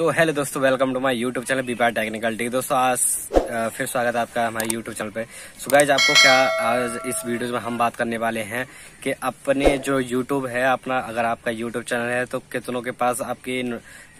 सो hello दोस्तों welcome to my YouTube channel बीपार technical T दोस्तों आज फिर स्वागत है आपका हमारे यूट्यूब चैनल पे। सो so, गाइज़ आपको क्या आज इस वीडियो में हम बात करने वाले हैं कि अपने जो यूट्यूब है अपना अगर आपका यूट्यूब चैनल है तो कितनों के पास आपकी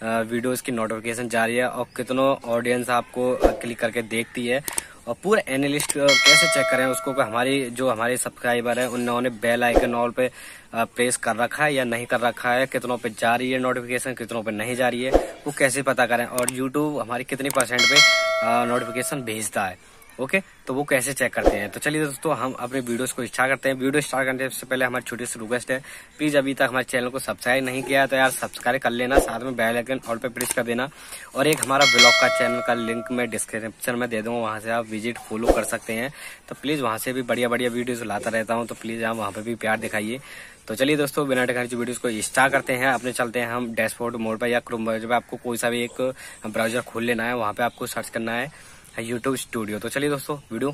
वीडियोस की नोटिफिकेशन जा रही है और कितनों ऑडियंस आपको क्लिक करके देखती है। और पूरा एनालिस्ट कैसे चेक करें उसको हमारी, जो हमारे सब्सक्राइबर है उन्होंने बेल आइकन ऑल पे प्रेस कर रखा है या नहीं कर रखा है, कितनों पे जा रही है नोटिफिकेशन कितनों पे नहीं जा रही है, वो कैसे पता करें? और यूट्यूब हमारी कितनी परसेंट पे नोटिफिकेशन भेजता है। ओके? तो वो कैसे चेक करते हैं? तो चलिए दोस्तों, हम अपने वीडियोस को स्टार्ट करते हैं। वीडियो स्टार्ट करने से पहले हमारी छोटी सी रिक्वेस्ट है। प्लीज़ अभी तक हमारे चैनल को सब्सक्राइब नहीं किया तो यार सब्सक्राइब कर लेना। साथ में बेल आइकन ऑल पे प्रेस कर देना। और एक हमारा ब्लॉग का चैनल का लिंक मैं डिस्क्रिप्शन में दे दूँगा। वहाँ से आप विज़िट फॉलो कर सकते हैं। तो प्लीज़ वहाँ से भी बढ़िया बढ़िया वीडियोज़ लाता रहता हूँ। तो प्लीज़ आप वहाँ पे भी प्यार दिखाइए। तो चलिए दोस्तों, बिना टेक्नोलॉजी वीडियोस को स्टार्ट करते हैं। अपने चलते हैं हम डैशबोर्ड मोड पर या क्रोम ब्राउज़र पर। आपको कोई सा भी एक ब्राउज़र खोल लेना है, वहाँ पे आपको सर्च करना है। यूट्यूब स्टूडियो तो चलिए दोस्तों, वीडियो।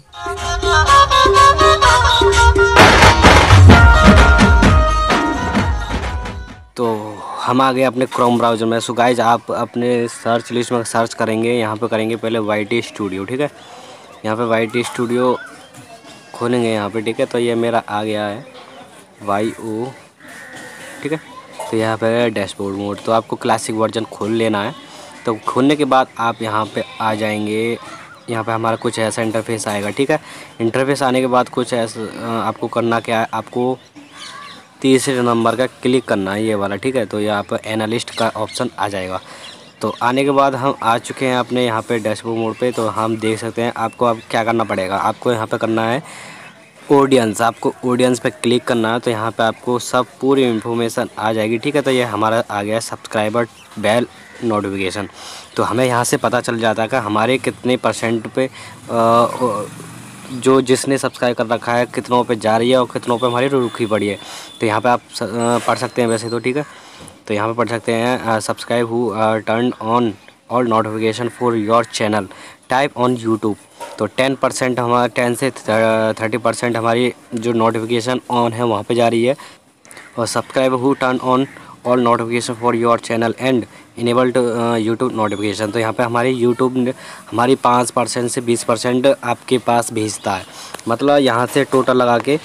तो हम आ गए अपने क्रोम ब्राउज़र में। सो गाइज़ आप अपने सर्च लिस्ट में सर्च करेंगे। यहाँ पे करेंगे पहले वाई टी स्टूडियो ठीक है? यहाँ पे वाई टी स्टूडियो खोलेंगे यहाँ पे, ठीक है? तो ये मेरा आ गया है वाई ओ ठीक है? तो यहाँ पे डैशबोर्ड मोड तो आपको क्लासिक वर्जन खोल लेना है। तो खोलने के बाद आप यहाँ पे आ जाएँगे यहाँ पे हमारा कुछ ऐसा इंटरफेस आएगा, ठीक है? इंटरफेस आने के बाद कुछ ऐसा आपको करना क्या है? आपको तीसरे नंबर का क्लिक करना है, ये वाला, ठीक है? तो यहाँ पर एनालिस्ट का ऑप्शन आ जाएगा। तो आने के बाद हम आ चुके हैं अपने यहाँ पे डैशबोर्ड मोड पे तो हम देख सकते हैं आपको अब क्या करना पड़ेगा। आपको यहाँ पे करना है ऑडियंस आपको ऑडियंस पे क्लिक करना है तो यहाँ पे आपको सब पूरी इन्फॉर्मेशन आ जाएगी, ठीक है? तो ये हमारा आ गया सब्सक्राइबर बेल नोटिफिकेशन तो हमें यहाँ से पता चल जाता है कि हमारे कितने परसेंट पे जो जिसने सब्सक्राइब कर रखा है, कितनों पे जा रही है और कितनों पे हमारी रुकी पड़ी है. तो यहाँ पे आप पढ़ सकते हैं वैसे तो ठीक है? तो यहाँ पे पढ़ सकते हैं subscribe who turn on all notification for your channel type on YouTube तो टेन परसेंट हमारा टेन से थर्टी परसेंट हमारी जो नोटिफिकेशन ऑन है, वहाँ पे जा रही है। और subscribe who turn on all notification for your channel and enabled YouTube notification तो यहाँ पे हमारी यूट्यूब हमारी पाँच परसेंट से बीस परसेंट आपके पास भेजता है। मतलब यहाँ से टोटल लगा के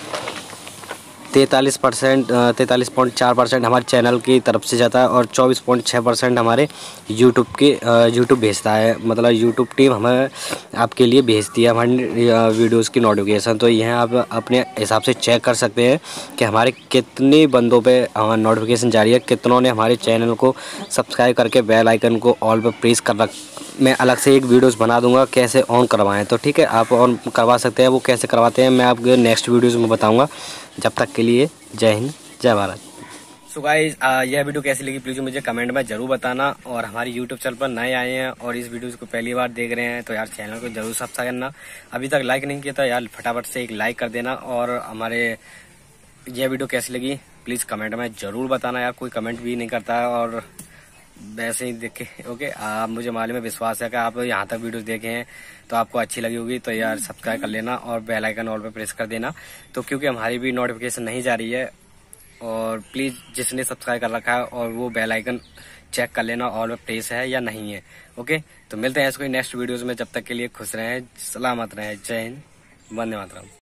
तैंतालीस परसेंट तैंतालीस पॉइंट चार परसेंट हमारे चैनल की तरफ़ से जाता है और चौबीस पॉइंट छः परसेंट हमारे यूट्यूब के यूट्यूब भेजता है। मतलब यूट्यूब टीम हमें आपके लिए भेजती है हमारे वीडियोस की नोटिफिकेशन तो यह आप अपने हिसाब से चेक कर सकते हैं कि हमारे कितने बंदों पे नोटिफिकेशन जारी है, कितनों ने हमारे चैनल को सब्सक्राइब करके बेल आइकन को ऑल पर प्रेस कर रख मैं अलग से एक वीडियोस बना दूँगा, कैसे ऑन करवाएँ। तो ठीक है, आप ऑन करवा सकते हैं, वो कैसे करवाते हैं, मैं आपको नेक्स्ट वीडियोस में बताऊँगा। जब तक के लिए जय हिंद, जय भारत। सो गाइज़ यह वीडियो कैसी लगी प्लीज़ मुझे कमेंट में ज़रूर बताना और हमारी यूट्यूब चैनल पर नए आए हैं और इस वीडियो को पहली बार देख रहे हैं तो यार चैनल को ज़रूर सब्सक्राइब करना। अभी तक लाइक नहीं किया तो यार, फटाफट से एक लाइक कर देना और हमारे, यह वीडियो कैसी लगी प्लीज़ कमेंट में ज़रूर बताना यार, कोई कमेंट भी नहीं करता और वैसे ही देखे ओके आप मुझे मालूम है, विश्वास है कि आप यहाँ तक वीडियोस देखे हैं तो आपको अच्छी लगी होगी तो यार सब्सक्राइब कर लेना और बेल आइकन ऑल पे प्रेस कर देना। तो क्योंकि हमारी भी नोटिफिकेशन नहीं जा रही है, और प्लीज़ जिसने सब्सक्राइब कर रखा है और वो बेल आइकन चेक कर लेना ऑल पे प्रेस है या नहीं है ओके तो मिलते हैं इसको नेक्स्ट वीडियोज़ में, जब तक के लिए खुश रहें, सलामत रहें, जय हिंद, वंदे मातरम।